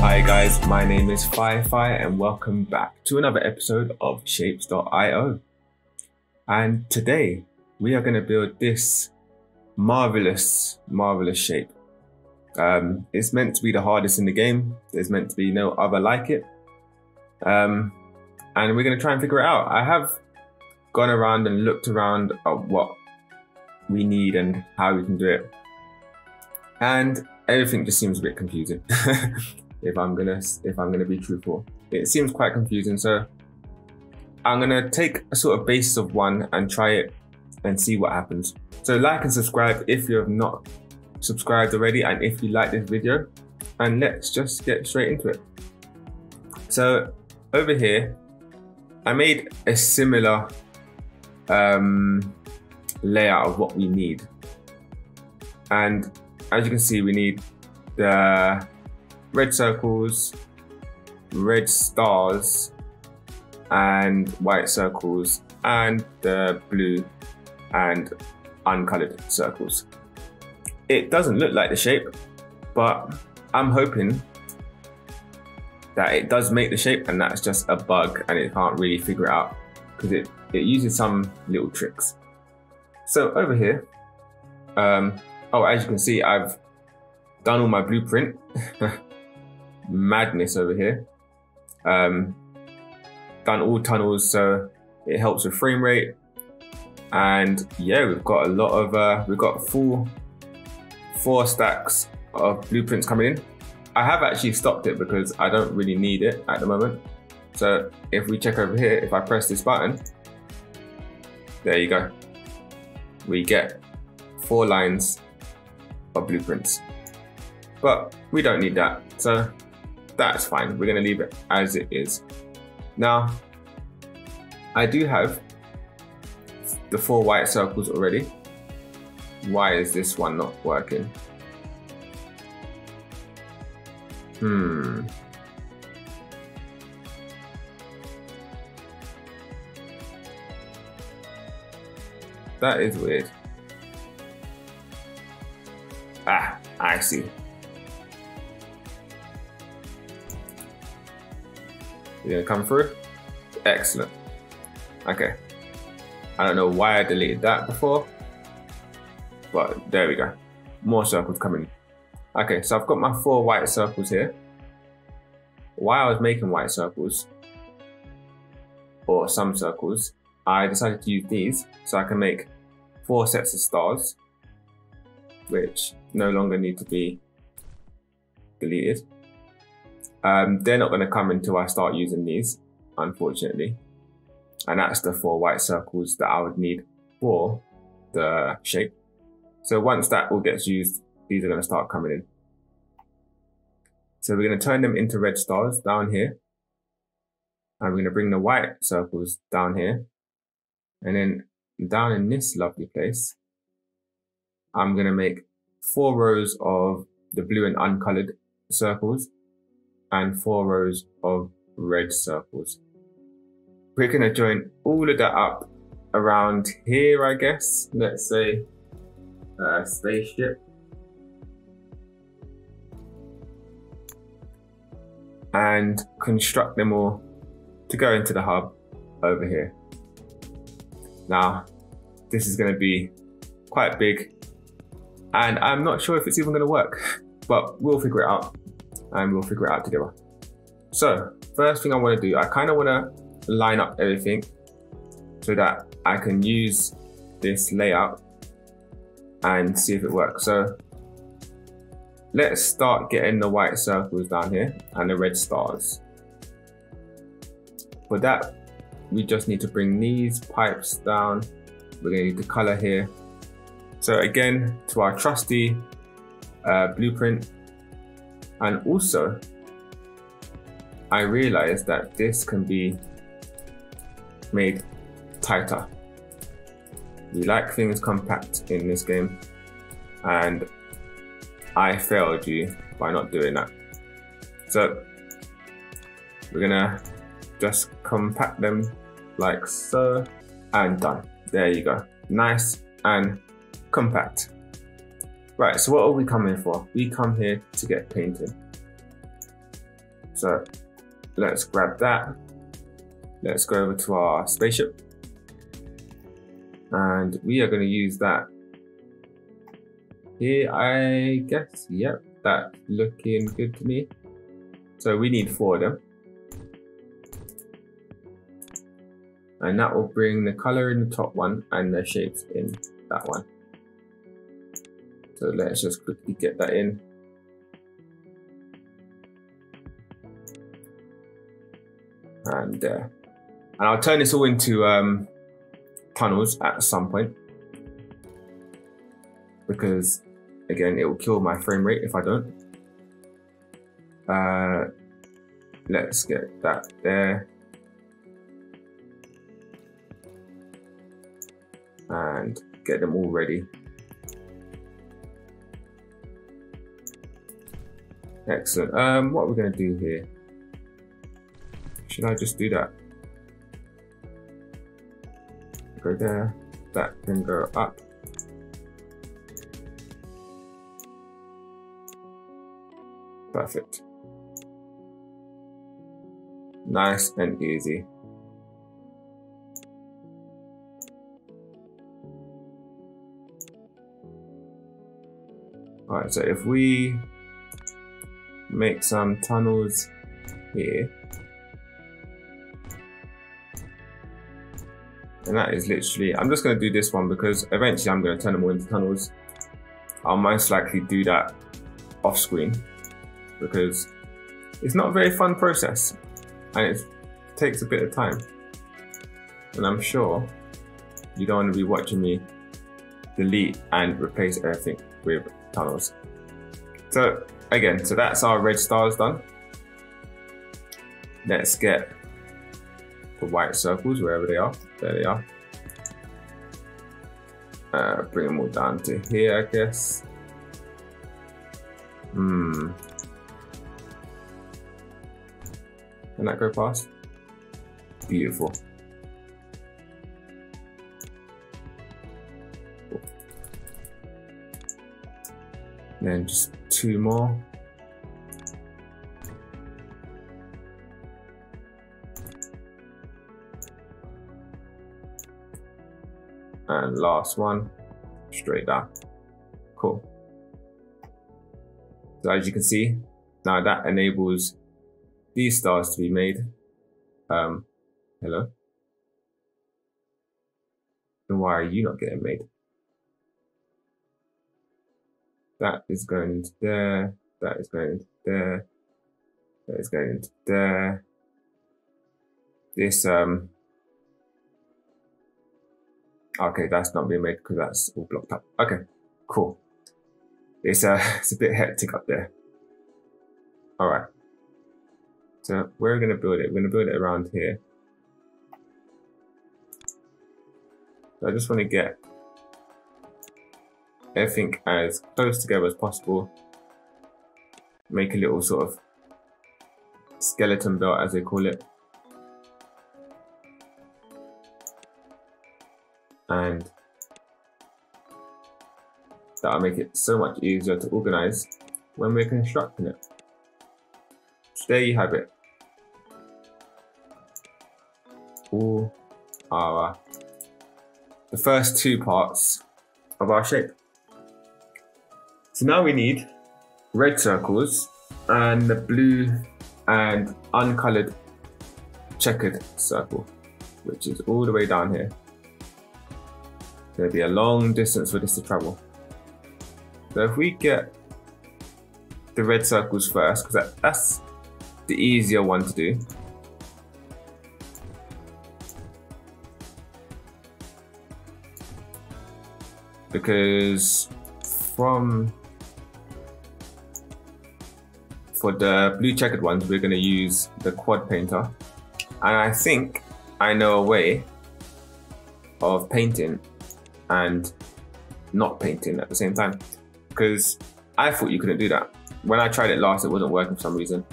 Hi guys, my name is Firephy and welcome back to another episode of Shapez.io. And today we are going to build this marvelous, marvelous shape. Um, it's meant to be the hardest in the game. There's meant to be no other like it. Um, and we're going to try and figure it out. I have gone around and looked around at what we need and how we can do it. And everything just seems a bit confusing. if I'm gonna if I'm gonna be truthful, it seems quite confusing. So I'm gonna take a sort of basis of one and try it and see what happens. So like and subscribe if you have not subscribed already and if you like this video. And let's just get straight into it. So over here, I made a similar um, layout of what we need. And as you can see, we need the red circles, red stars, and white circles, and the blue and uncolored circles. It doesn't look like the shape, but I'm hoping that it does make the shape and that's just a bug and it can't really figure it out because it, it uses some little tricks. So over here, um, oh, as you can see, I've done all my blueprint. Madness over here. Um, done all tunnels, so it helps with frame rate. And yeah, we've got a lot of, uh, we've got full four stacks of blueprints coming in. I have actually stopped it because I don't really need it at the moment. So if we check over here, if I press this button, there you go. We get four lines of blueprints. But we don't need that, so that's fine. We're gonna leave it as it is. Now, I do have the four white circles already. Why is this one not working? Hmm. That is weird. Ah, I see. You're gonna come through? Excellent. Okay. I don't know why I deleted that before, but there we go. More circles coming. Okay, so I've got my four white circles here. While I was making white circles, or some circles, I decided to use these so I can make four sets of stars, which no longer need to be deleted. Um, they're not going to come until I start using these, unfortunately. And that's the four white circles that I would need for the shape. So once that all gets used, these are going to start coming in. So we're going to turn them into red stars down here. And we're going to bring the white circles down here. And then down in this lovely place, I'm going to make four rows of the blue and uncolored circles and four rows of red circles. We're going to join all of that up around here, I guess. Let's say uh, spaceship. And construct them all to go into the hub over here. Now, this is going to be quite big and I'm not sure if it's even going to work, but we'll figure it out and we'll figure it out together. So first thing I want to do, I kind of want to line up everything so that I can use this layout and see if it works. So let's start getting the white circles down here and the red stars. For that, we just need to bring these pipes down. We're gonna need the color here. So again, to our trusty uh, blueprint, and also, I realized that this can be made tighter. We like things compact in this game, and I failed you by not doing that. So we're gonna just compact them like so, and done. There you go. Nice and compact. Right, so what are we coming for? We come here to get painted. So let's grab that. Let's go over to our spaceship. And we are going to use that here, I guess. Yep, that looking good to me. So we need four of them. And that will bring the color in the top one and the shapes in that one. So let's just quickly get that in. And, uh, and I'll turn this all into um, tunnels at some point. Because again, it will kill my frame rate if I don't. Uh, let's get that there. And get them all ready. Excellent. Um, what are we going to do here? Should I just do that? Go there, that can go up. Perfect. Nice and easy. Alright, so if we make some um, tunnels here. And that is literally, I'm just going to do this one because eventually I'm going to turn them all into tunnels. I'll most likely do that off screen because it's not a very fun process and it takes a bit of time. And I'm sure you don't want to be watching me delete and replace everything with tunnels. So again, so that's our red stars done. Let's get the white circles wherever they are. There they are. Uh, bring them all down to here, I guess. Hmm. Can that go past? Beautiful. Then just two more. And last one, straight down. Cool. So as you can see, now that enables these stars to be made. Um, hello? Then why are you not getting made? That is going into there. That is going into there. That is going into there. This, um, okay, that's not being made because that's all blocked up. Okay, cool. It's, uh, it's a bit hectic up there. All right. So where are we going to build it? We're going to build it around here. So I just want to get everything as close together as possible. Make a little sort of skeleton belt as they call it. And that'll make it so much easier to organize when we're constructing it. So there you have it. All our the first two parts of our shape. So now we need red circles and the blue and uncolored checkered circle, which is all the way down here. There'll be a long distance for this to travel. So if we get the red circles first, because that, that's the easier one to do. Because from for the blue checkered ones, we're going to use the quad painter. And I think I know a way of painting and not painting at the same time. Because I thought you couldn't do that. When I tried it last, it wasn't working for some reason.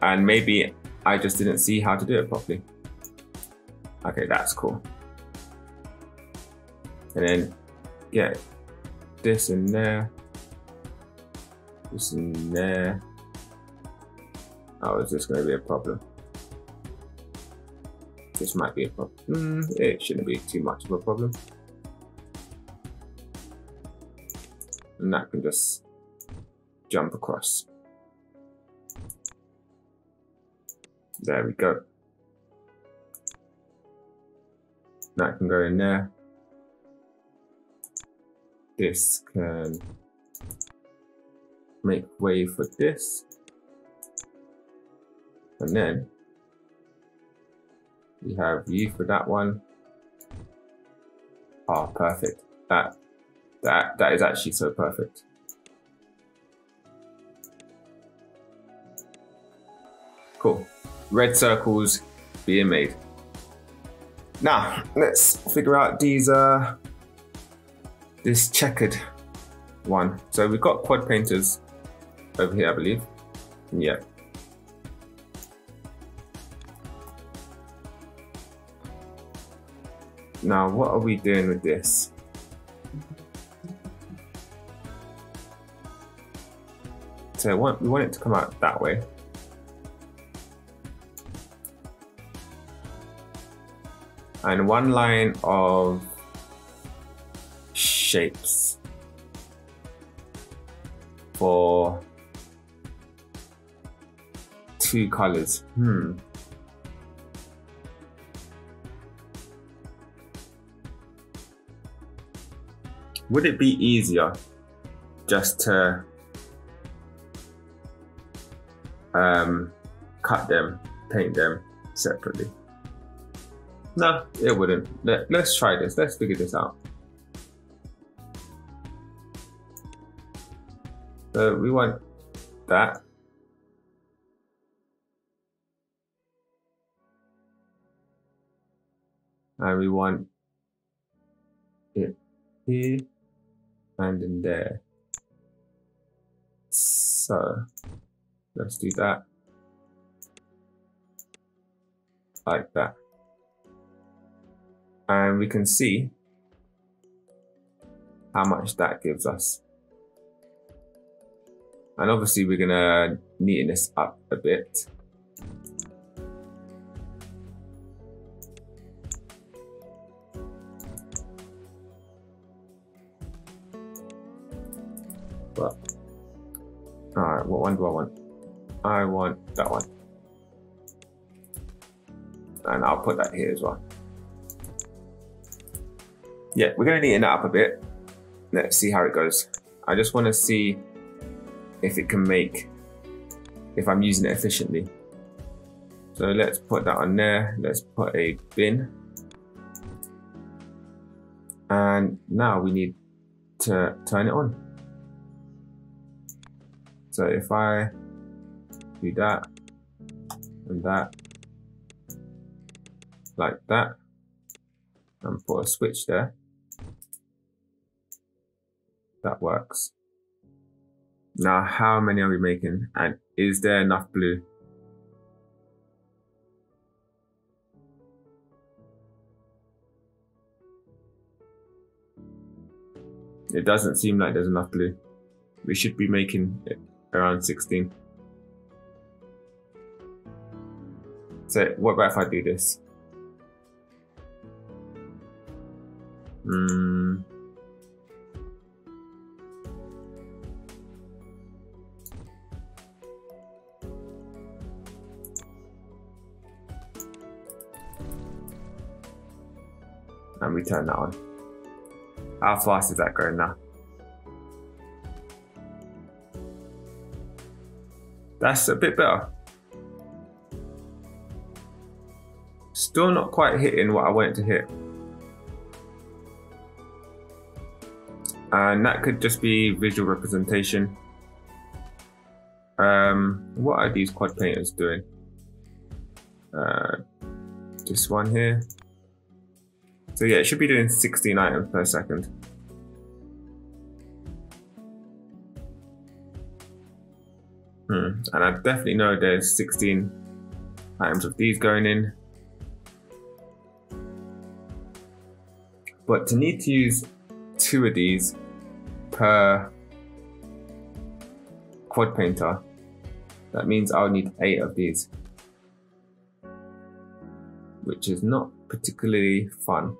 And maybe I just didn't see how to do it properly. Okay, that's cool. And then, get this in there. This in there. Oh, is this going to be a problem? This might be a problem. Mm, it shouldn't be too much of a problem. And that can just jump across. There we go. That can go in there. This can make way for this. And then we have you for that one. Ah, oh, perfect. That that that is actually so perfect. Cool. Red circles being made. Now, let's figure out these uh this checkered one. So we've got quad painters over here, I believe. Yeah. Now, what are we doing with this? So want, we want it to come out that way. And one line of shapes for two colors. Hmm. Would it be easier just to um, cut them, paint them separately? No, it wouldn't. Let, let's try this. Let's figure this out. So we want that. And we want it here and in there. So let's do that like that. And we can see how much that gives us. And obviously we're gonna neaten this up a bit. What one do I want? I want that one. And I'll put that here as well. Yeah, we're gonna neaten that up a bit. Let's see how it goes. I just wanna see if it can make, if I'm using it efficiently. So let's put that on there. Let's put a bin. And now we need to turn it on. So if I do that and that, like that, and put a switch there, that works. Now, how many are we making? And is there enough blue? It doesn't seem like there's enough blue. We should be making around 16. So what about if I do this? Hmm. and we turn that on. How fast is that going now? That's a bit better. Still not quite hitting what I wanted to hit. And that could just be visual representation. Um, what are these quad painters doing? Uh, this one here. So yeah, it should be doing 16 items per second. Hmm. And I definitely know there's 16 items of these going in. But to need to use two of these per quad painter, that means I'll need eight of these, which is not particularly fun,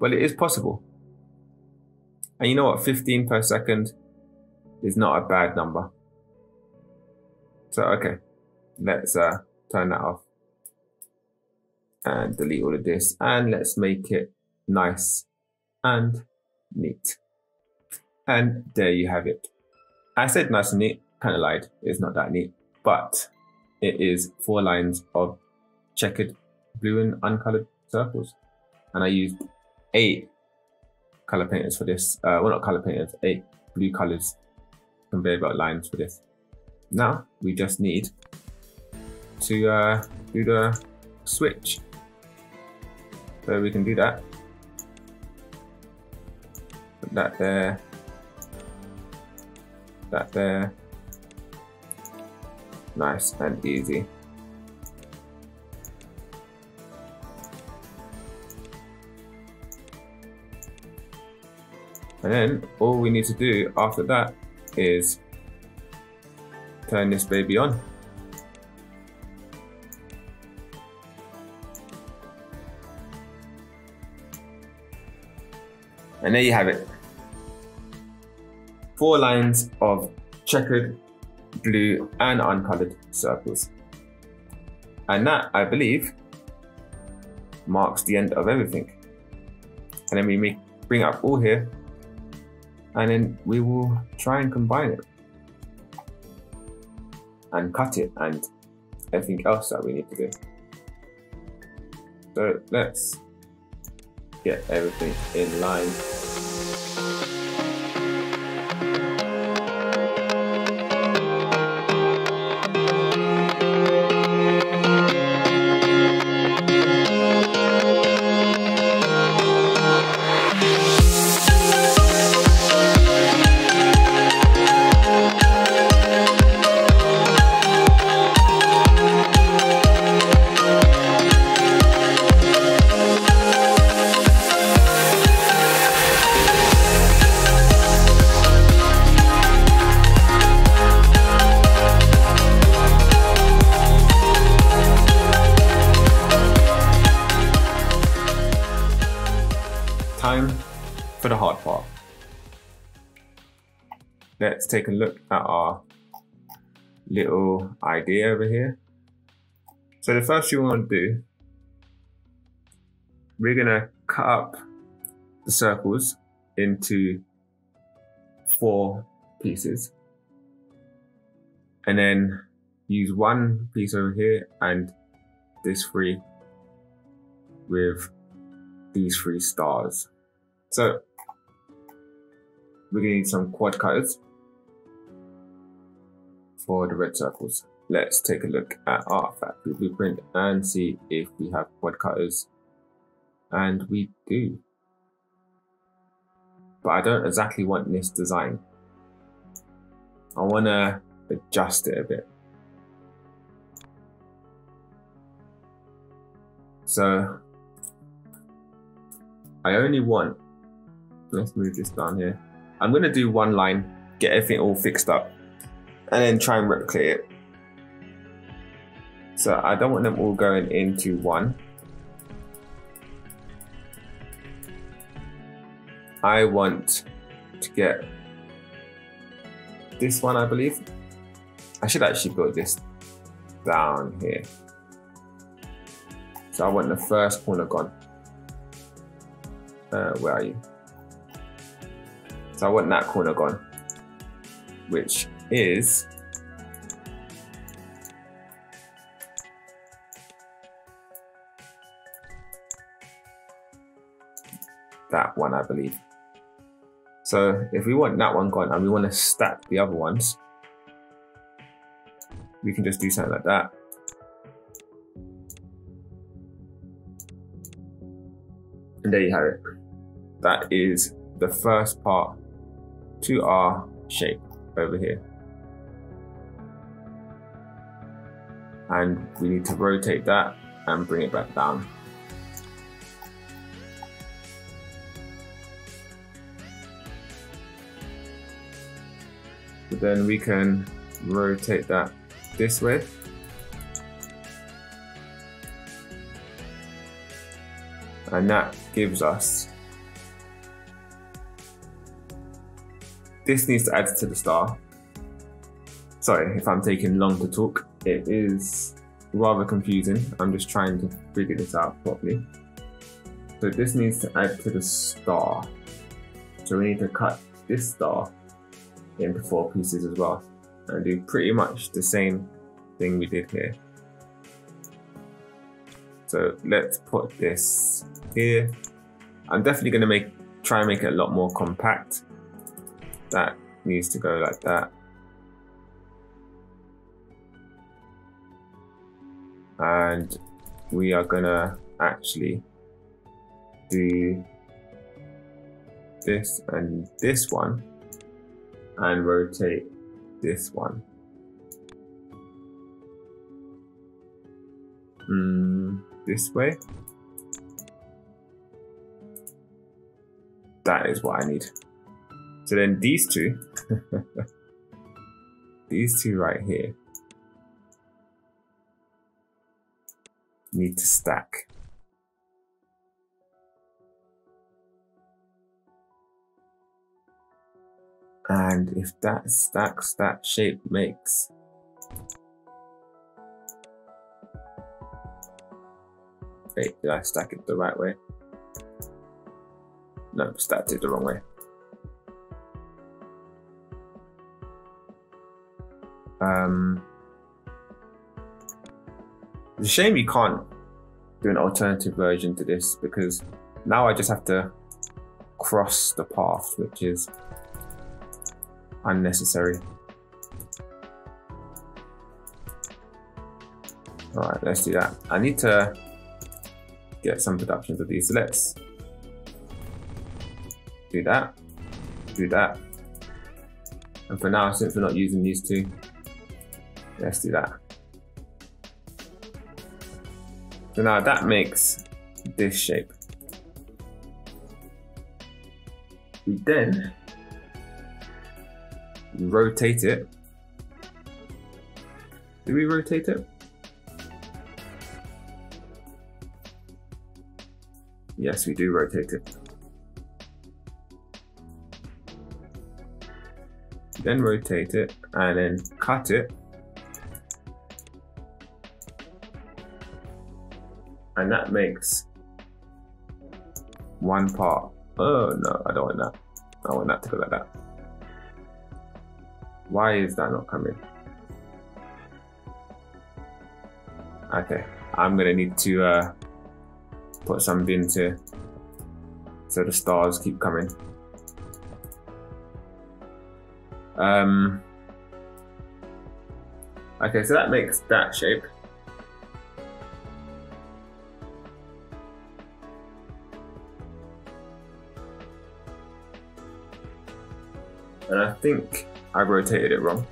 but it is possible. And you know what? 15 per second is not a bad number. So, okay, let's uh, turn that off and delete all of this and let's make it nice and neat. And there you have it. I said nice and neat, kind of lied. It's not that neat, but it is four lines of checkered blue and uncolored circles. And I used eight color painters for this. Uh, well, not color painters, eight blue colors conveyor belt lines for this. Now we just need to uh, do the switch. So we can do that. Put that there. That there. Nice and easy. And then all we need to do after that is turn this baby on. And there you have it. Four lines of checkered, blue and uncolored circles. And that, I believe, marks the end of everything. And then we make, bring up all here and then we will try and combine it and cut it and everything else that we need to do. So let's get everything in line. Take a look at our little idea over here. So the first thing we want to do, we're gonna cut up the circles into four pieces and then use one piece over here and this three with these three stars. So we're gonna need some quad cutters for the red circles. Let's take a look at our factory blueprint and see if we have quad cutters. And we do. But I don't exactly want this design. I wanna adjust it a bit. So I only want let's move this down here. I'm gonna do one line, get everything all fixed up, and then try and replicate it. So I don't want them all going into one. I want to get this one, I believe. I should actually build this down here. So I want the first corner gone. Uh, where are you? So I want that corner gone, which is that one, I believe. So if we want that one gone and we want to stack the other ones, we can just do something like that. And there you have it. That is the first part to our shape over here. And we need to rotate that and bring it back down. But then we can rotate that this way. And that gives us this needs to add to the star. Sorry if I'm taking long to talk. It is rather confusing. I'm just trying to figure this out properly. So this needs to add to the star. So we need to cut this star into four pieces as well and do pretty much the same thing we did here. So let's put this here. I'm definitely going to make try and make it a lot more compact. That needs to go like that. And we are to actually do this and this one and rotate this one. Mm, this way. That is what I need. So then these two, these two right here, need to stack. And if that stacks, that shape makes Wait, did I stack it the right way? No, stacked it the wrong way. Um, it's a shame you can't do an alternative version to this because now I just have to cross the path, which is unnecessary. Alright, let's do that. I need to get some productions of these. So let's do that, do that. And for now, since we're not using these two, let's do that. So now that makes this shape. We then rotate it. Do we rotate it? Yes, we do rotate it. Then rotate it and then cut it. And that makes one part. Oh no, I don't want that. I want that to go like that. Why is that not coming? Okay, I'm gonna need to uh, put something into so the stars keep coming. Um, okay, so that makes that shape. Think I rotated it wrong.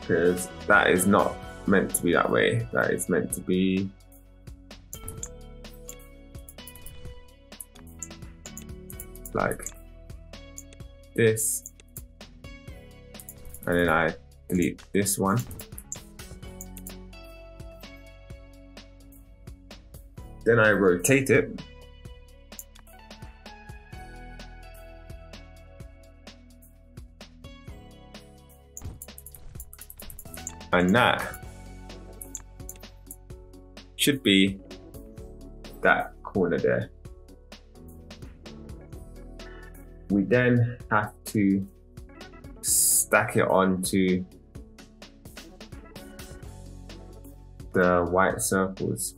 Because that is not meant to be that way. That is meant to be like this. And then I delete this one. Then I rotate it And that should be that corner there. We then have to stack it onto the white circles.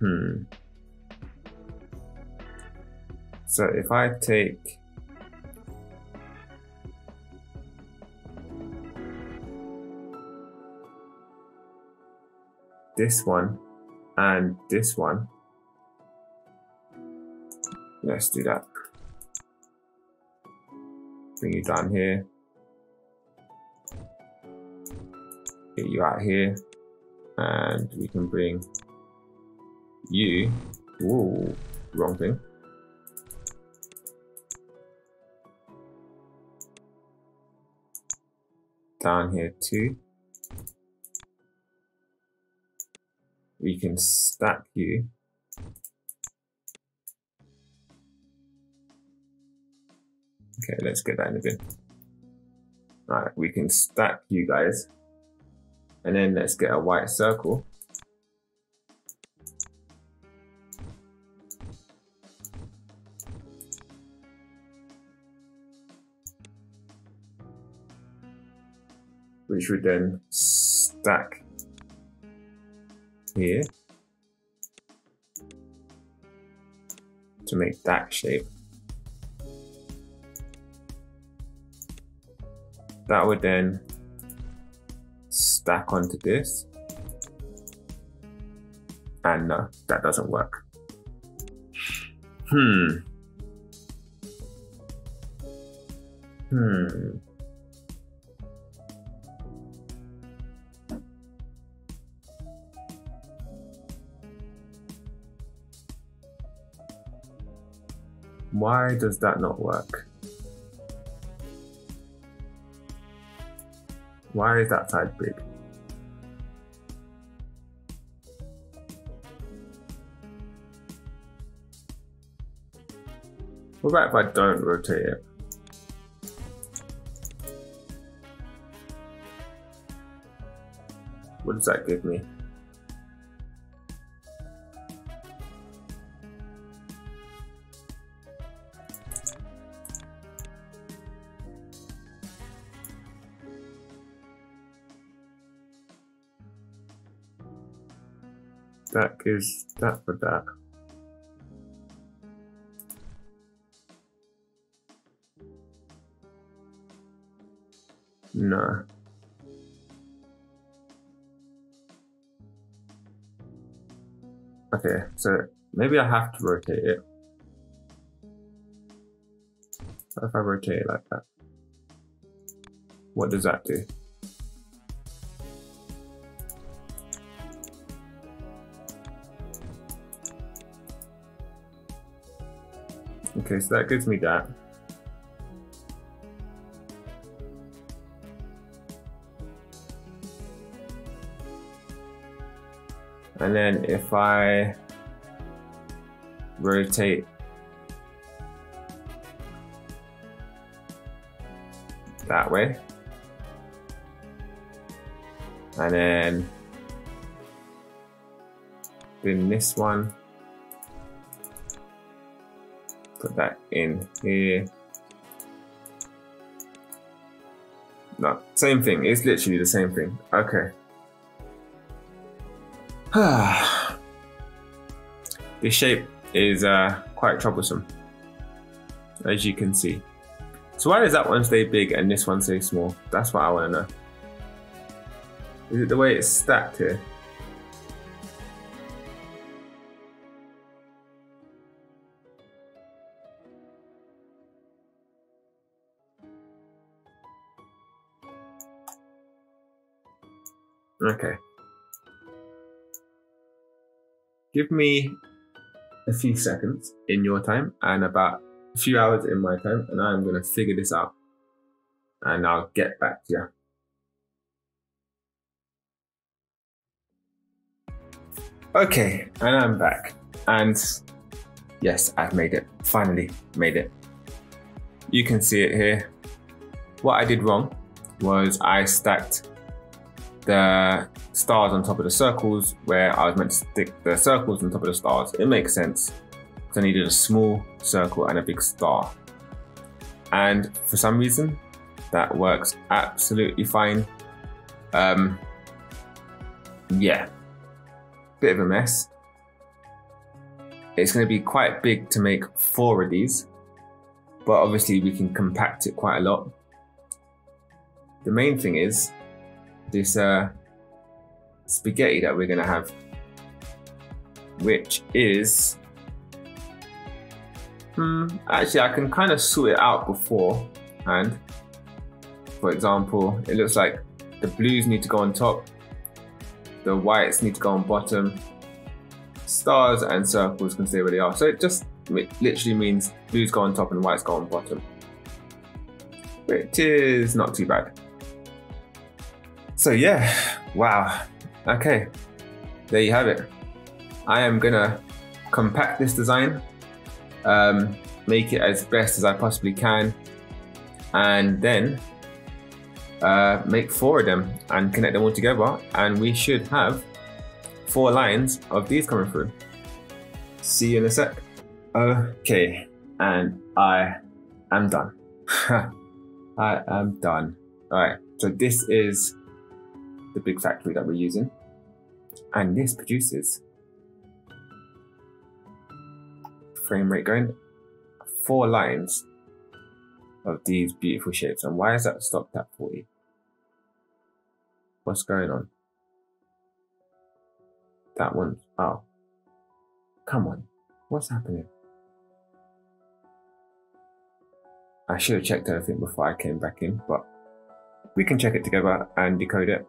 Hmm. So if I take this one, and this one. Let's do that. Bring you down here. Get you out here. And we can bring you. Whoa, wrong thing. Down here too. We can stack you. Okay, let's get that in a bin. Alright, we can stack you guys. And then let's get a white circle. which would then stack here to make that shape. That would then stack onto this. And no, that doesn't work. Hmm. Hmm. Why does that not work? Why is that side big? What about if I don't rotate it? What does that give me? That gives that for that. No. Okay, so maybe I have to rotate it. What if I rotate it like that? What does that do? Okay, so that gives me that. And then if I rotate that way, and then in this one put that in here. No, same thing. It's literally the same thing. Okay. this shape is uh, quite troublesome, as you can see. So why does that one stay big and this one stay small? That's what I want to know. Is it the way it's stacked here? Okay. Give me a few seconds in your time and about a few hours in my time, and I'm going to figure this out. And I'll get back to you. Okay, and I'm back. And yes, I've made it. Finally made it. You can see it here. What I did wrong was I stacked the stars on top of the circles where I was meant to stick the circles on top of the stars. It makes sense because I needed a small circle and a big star. And for some reason, that works absolutely fine. Um, yeah, bit of a mess. It's going to be quite big to make four of these, but obviously we can compact it quite a lot. The main thing is this uh, spaghetti that we're gonna have, which is, hmm, actually I can kind of sort it out before and for example, it looks like the blues need to go on top, the whites need to go on bottom, stars and circles can stay where they are. So it just it literally means blues go on top and whites go on bottom, which is not too bad. So yeah, wow. Okay, there you have it. I am gonna compact this design, um, make it as best as I possibly can, and then uh, make four of them and connect them all together. And we should have four lines of these coming through. See you in a sec. Okay, and I am done. I am done. All right, so this is the big factory that we're using. And this produces frame rate going four lines of these beautiful shapes. And why is that stopped at 40? What's going on? That one, oh. Come on. What's happening? I should have checked everything before I came back in, but we can check it together and decode it.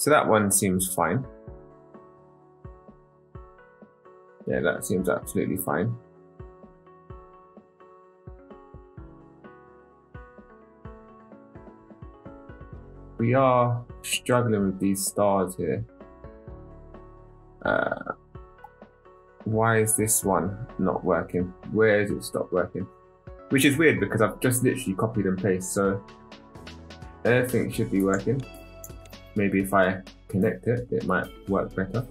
So that one seems fine. Yeah, that seems absolutely fine. We are struggling with these stars here. Uh, why is this one not working? Where is it stopped working? Which is weird because I've just literally copied and pasted, so everything should be working. Maybe if I connect it, it might work better.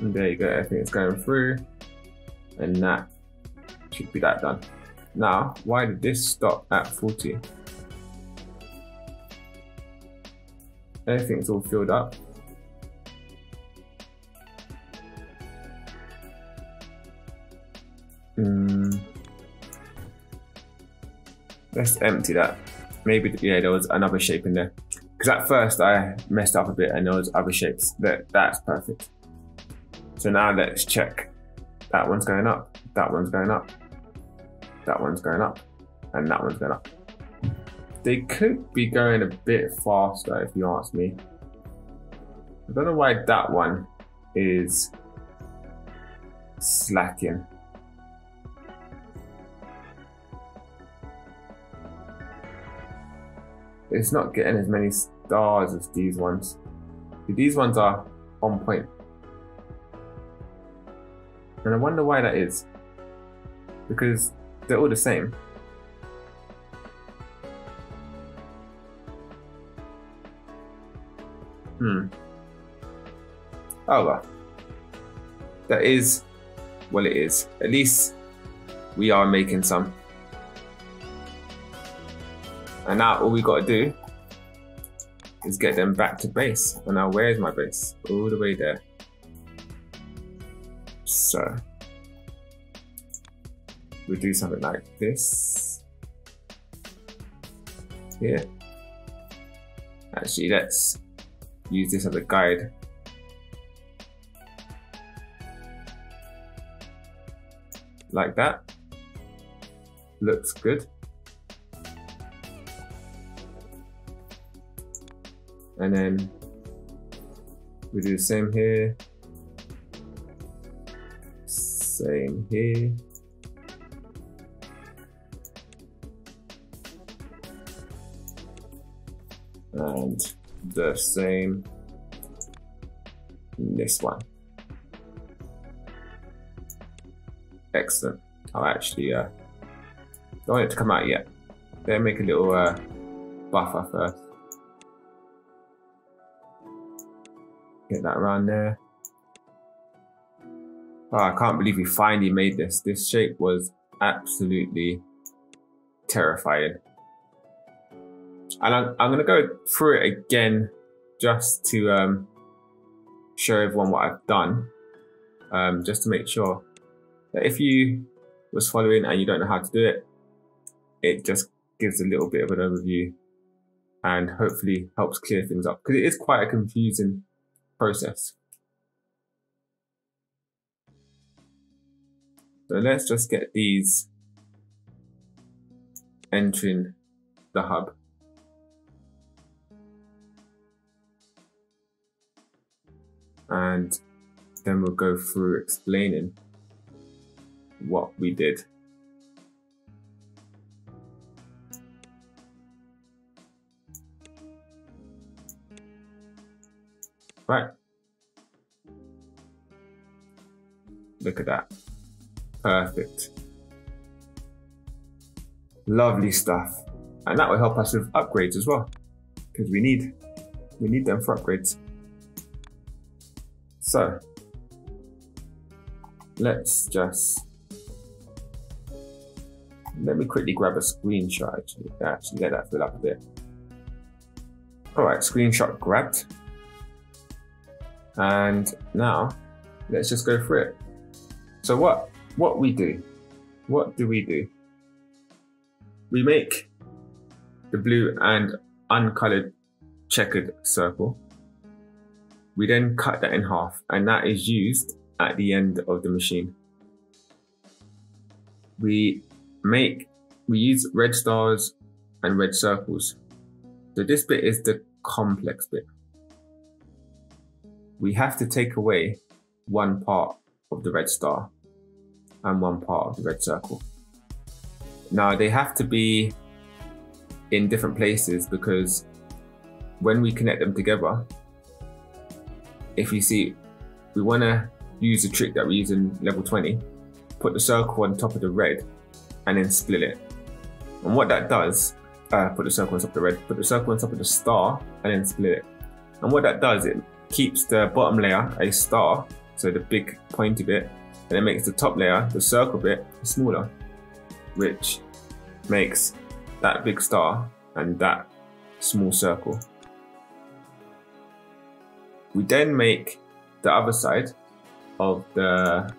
And there you go, everything's going through. And that should be that done. Now, why did this stop at 40? Everything's all filled up. Mm. Let's empty that. Maybe, yeah, there was another shape in there. Because at first I messed up a bit and there was other shapes. That That's perfect. So now let's check. That one's going up, that one's going up, that one's going up, and that one's going up. They could be going a bit faster if you ask me. I don't know why that one is slacking. It's not getting as many stars as these ones. These ones are on point. And I wonder why that is. Because they're all the same. Hmm. Oh well. That is, well it is. At least we are making some. And now all we gotta do is get them back to base. And now where's my base? All the way there. So we'll do something like this. Here. Actually, let's use this as a guide. Like that. Looks good. And then we do the same here. Same here. And the same this one. Excellent. I'll actually uh, don't want it to come out yet. Then make a little uh, buffer first. Get that around there. Oh, I can't believe we finally made this. This shape was absolutely terrifying. And I'm, I'm going to go through it again just to um, show everyone what I've done. Um, just to make sure that if you was following and you don't know how to do it, it just gives a little bit of an overview and hopefully helps clear things up because it is quite a confusing process. So let's just get these entering the hub. And then we'll go through explaining what we did. Right? Look at that. Perfect. Lovely stuff. And that will help us with upgrades as well. Because we need we need them for upgrades. So let's just let me quickly grab a screenshot actually, actually let that fill up a bit. Alright, screenshot grabbed. And now let's just go through it. So what what we do, what do we do? We make the blue and uncolored checkered circle. We then cut that in half and that is used at the end of the machine. We make, we use red stars and red circles. So this bit is the complex bit. We have to take away one part of the red star and one part of the red circle. Now they have to be in different places because when we connect them together, if you see, we want to use the trick that we use in level 20, put the circle on top of the red and then split it. And what that does, uh, put the circle on top of the red, put the circle on top of the star and then split it. And what that does, it keeps the bottom layer a star, so the big pointy bit, and it makes the top layer, the circle bit, smaller, which makes that big star and that small circle. We then make the other side of the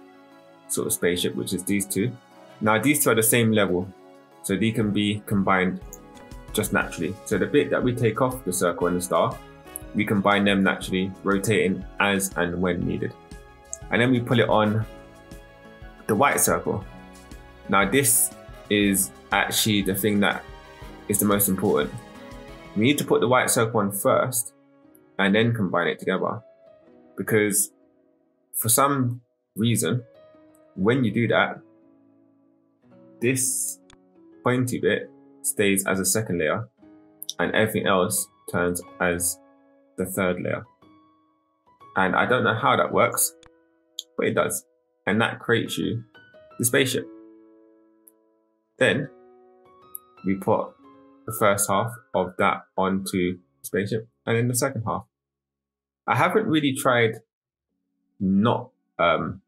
sort of spaceship, which is these two. Now these two are the same level, so they can be combined just naturally. So the bit that we take off the circle and the star, we combine them naturally, rotating as and when needed. And then we pull it on the white circle. Now this is actually the thing that is the most important. We need to put the white circle on first and then combine it together. Because for some reason, when you do that, this pointy bit stays as a second layer and everything else turns as the third layer. And I don't know how that works, but it does. And that creates you the spaceship. Then we put the first half of that onto the spaceship and then the second half. I haven't really tried not um,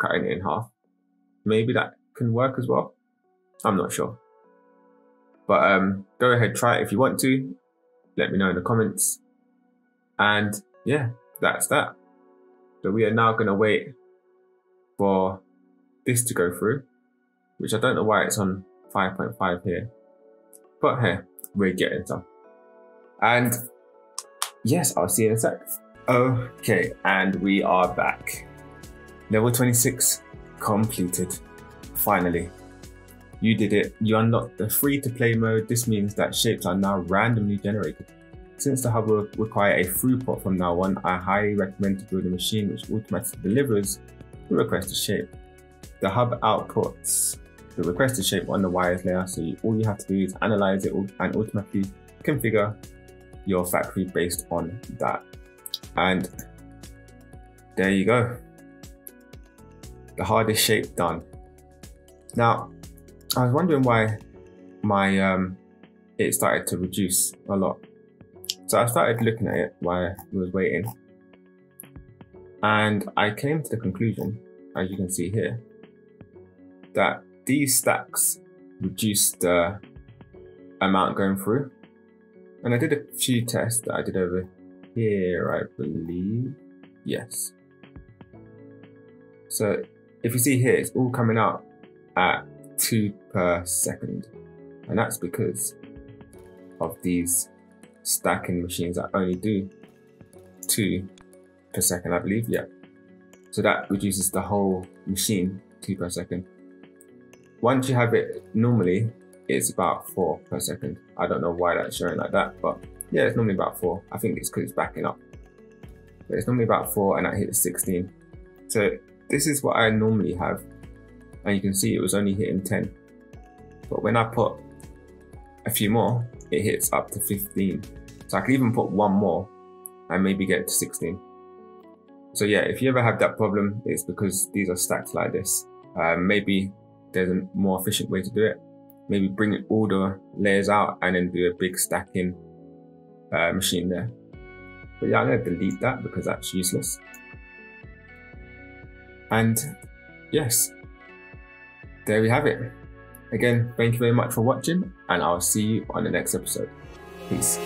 cutting it in half. Maybe that can work as well. I'm not sure. But um, go ahead, try it if you want to. Let me know in the comments. And yeah, that's that. So we are now going to wait for this to go through, which I don't know why it's on 5.5 here. But hey, we're getting some. And yes, I'll see you in a sec. Okay, and we are back. Level 26 completed. Finally. You did it. You unlocked the free to play mode. This means that shapes are now randomly generated. Since the hub will require a throughput from now on, I highly recommend to build a machine which automatically delivers the requested shape. The hub outputs the requested shape on the wires layer, so you, all you have to do is analyze it and automatically configure your factory based on that. And there you go. The hardest shape done. Now, I was wondering why my um, it started to reduce a lot. So I started looking at it while I was waiting. And I came to the conclusion, as you can see here, that these stacks reduce the amount going through. And I did a few tests that I did over here, I believe. Yes. So if you see here, it's all coming out at two per second. And that's because of these stacking machines that only do two per second, I believe. Yeah. So that reduces the whole machine two per second. Once you have it normally, it's about four per second. I don't know why that's showing like that, but yeah, it's normally about four. I think it's because it's backing up. But it's normally about four and I hit 16. So this is what I normally have. And you can see it was only hitting 10. But when I put a few more, it hits up to 15. So I can even put one more and maybe get to 16. So yeah, if you ever have that problem, it's because these are stacked like this. Um, maybe there's a more efficient way to do it. Maybe bring all the layers out and then do a big stacking uh, machine there. But yeah, I'm to delete that because that's useless. And yes, there we have it. Again, thank you very much for watching and I'll see you on the next episode. Peace.